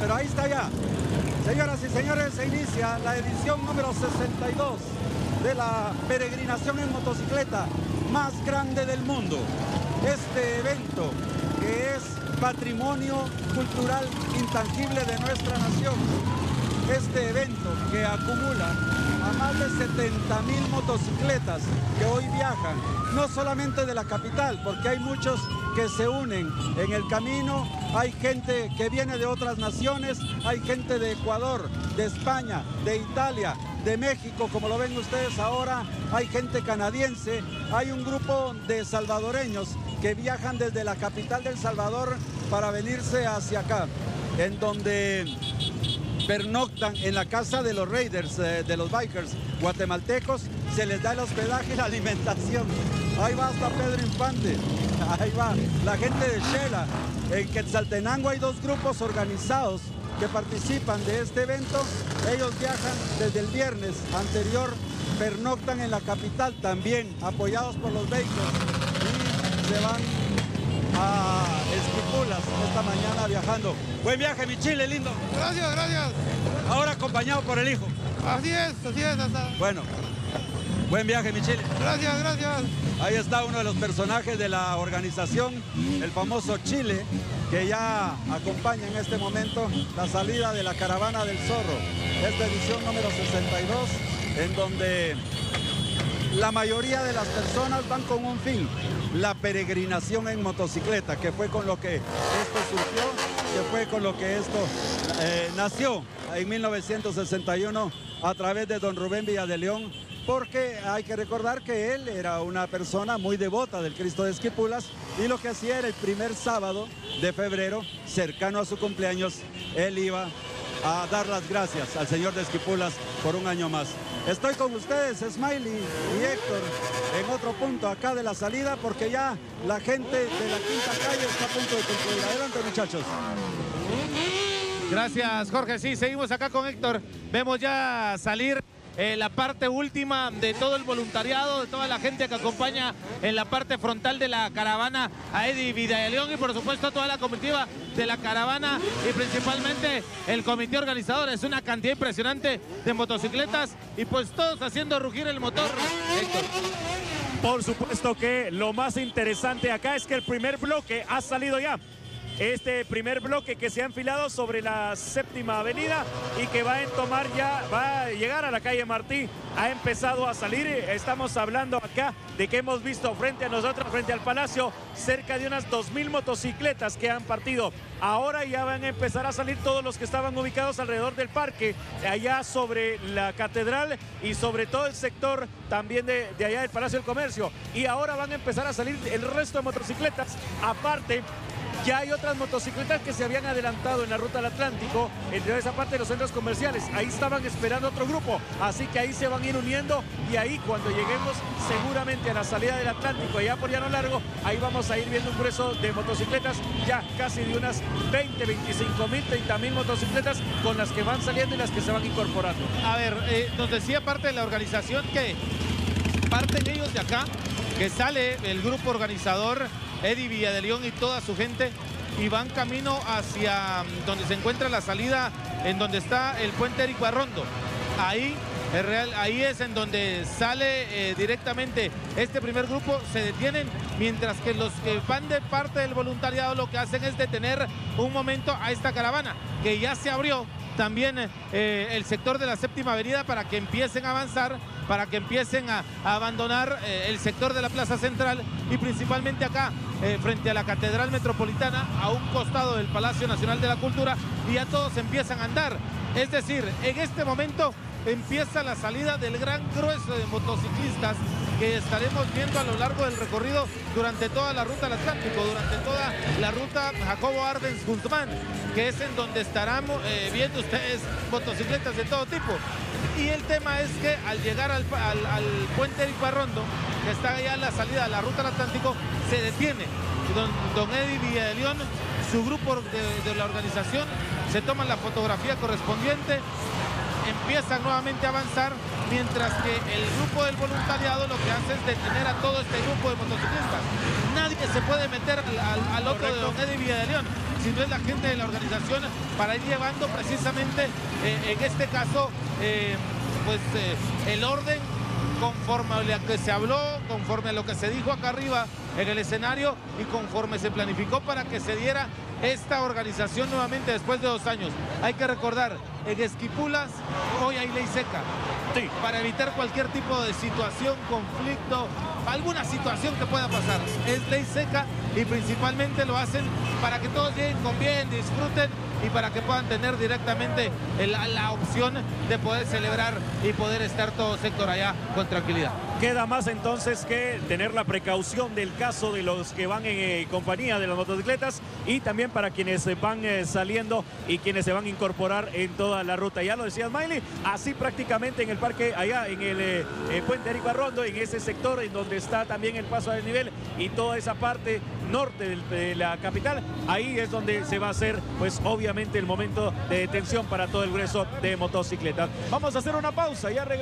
pero ahí está ya. Señoras y señores, se inicia la edición número 62 de la peregrinación en motocicleta más grande del mundo. Este evento que es patrimonio cultural intangible de nuestra nación. Este evento que acumula a más de 70 mil motocicletas que hoy viajan, no solamente de la capital, porque hay muchos que se unen en el camino, hay gente que viene de otras naciones, hay gente de Ecuador, de España, de Italia, de México, como lo ven ustedes ahora, hay gente canadiense, hay un grupo de salvadoreños que viajan desde la capital del Salvador para venirse hacia acá, en donde pernoctan en la casa de los raiders, eh, de los bikers guatemaltecos, se les da el hospedaje y la alimentación. Ahí va hasta Pedro Infante, ahí va la gente de Shela. En Quetzaltenango hay dos grupos organizados que participan de este evento. Ellos viajan desde el viernes anterior, pernoctan en la capital también, apoyados por los vehículos y se van a Esta mañana viajando. Buen viaje, mi chile, lindo. Gracias, gracias. Ahora acompañado por el hijo. Así es, así es. Hasta. Bueno, buen viaje, mi chile. Gracias, gracias. Ahí está uno de los personajes de la organización, el famoso Chile, que ya acompaña en este momento la salida de la caravana del zorro. Esta edición número 62, en donde la mayoría de las personas van con un fin, la peregrinación en motocicleta, que fue con lo que esto surgió, que fue con lo que esto eh, nació en 1961 a través de don Rubén Villadeleón, porque hay que recordar que él era una persona muy devota del Cristo de Esquipulas y lo que hacía era el primer sábado de febrero, cercano a su cumpleaños, él iba a dar las gracias al señor de Esquipulas por un año más. Estoy con ustedes, Smiley y Héctor, en otro punto acá de la salida, porque ya la gente de la quinta calle está a punto de concluir. Adelante, muchachos. Gracias, Jorge. Sí, seguimos acá con Héctor. Vemos ya salir eh, la parte última de todo el voluntariado, de toda la gente que acompaña en la parte frontal de la caravana a Eddie Vidaleón y por supuesto a toda la comitiva de la caravana y principalmente el comité organizador. Es una cantidad impresionante de motocicletas y pues todos haciendo rugir el motor. Por supuesto que lo más interesante acá es que el primer bloque ha salido ya este primer bloque que se ha enfilado sobre la séptima avenida y que va a tomar ya, va a llegar a la calle Martí, ha empezado a salir. Estamos hablando acá de que hemos visto frente a nosotros, frente al Palacio, cerca de unas 2.000 motocicletas que han partido. Ahora ya van a empezar a salir todos los que estaban ubicados alrededor del parque, allá sobre la catedral y sobre todo el sector también de, de allá del Palacio del Comercio. Y ahora van a empezar a salir el resto de motocicletas, aparte ya hay otras motocicletas que se habían adelantado en la ruta del Atlántico, entre esa parte de los centros comerciales. Ahí estaban esperando otro grupo, así que ahí se van a ir uniendo y ahí cuando lleguemos seguramente a la salida del Atlántico, allá por Llano Largo, ahí vamos a ir viendo un grueso de motocicletas, ya casi de unas 20, 25 mil, 30 mil motocicletas con las que van saliendo y las que se van incorporando. A ver, eh, nos decía parte de la organización que parten ellos de acá, que sale el grupo organizador Eddie Villadelión y toda su gente y van camino hacia mm, donde se encuentra la salida, en donde está el puente Eric Barrondo. Ahí es, real, ahí es en donde sale eh, directamente este primer grupo, se detienen, mientras que los que van de parte del voluntariado lo que hacen es detener un momento a esta caravana, que ya se abrió también eh, el sector de la séptima avenida para que empiecen a avanzar, para que empiecen a, abandonar eh, el sector de la plaza central y principalmente acá eh, frente a la Catedral Metropolitana, a un costado del Palacio Nacional de la Cultura, y ya todos empiezan a andar. Es decir, en este momento empieza la salida del gran grueso de motociclistas que estaremos viendo a lo largo del recorrido durante toda la ruta del Atlántico, durante toda la ruta Jacobo Ardens Guzmán, que es en donde estarán eh, viendo ustedes motocicletas de todo tipo. Y el tema es que al llegar al, al, al puente Eric Barrondo, que está allá en la salida de la ruta del Atlántico, se detiene. Don, don Eddie Villaleón, su grupo de, de la organización, se toman la fotografía correspondiente, empiezan nuevamente a avanzar, mientras que el grupo del voluntariado lo que hace es detener a todo este grupo de motociclistas. Nadie se puede meter al, al, al otro de Don Eddie Villaleón. sino es la gente de la organización para ir llevando precisamente, eh, en este caso, eh, pues eh, el orden conforme a lo que se habló, conforme a lo que se dijo acá arriba en el escenario y conforme se planificó para que se diera esta organización nuevamente después de dos años. Hay que recordar, en Esquipulas hoy hay ley seca. Sí. Para evitar cualquier tipo de situación, conflicto, alguna situación que pueda pasar. Es ley seca y principalmente lo hacen para que todos lleguen con bien, disfruten y para que puedan tener directamente la, la opción de poder celebrar y poder estar todo sector allá con tranquilidad. Queda más entonces que tener la precaución del caso de los que van en eh, compañía de las motocicletas y también para quienes eh, van eh, saliendo y quienes se van a incorporar en toda la ruta. Ya lo decía Miley, así prácticamente en el parque, allá en el puente Eric Barrondo, en ese sector en donde está también el paso del nivel y toda esa parte norte de la capital, ahí es donde se va a hacer pues obviamente el momento de detención para todo el grueso de motocicletas. Vamos a hacer una pausa, ya regresamos.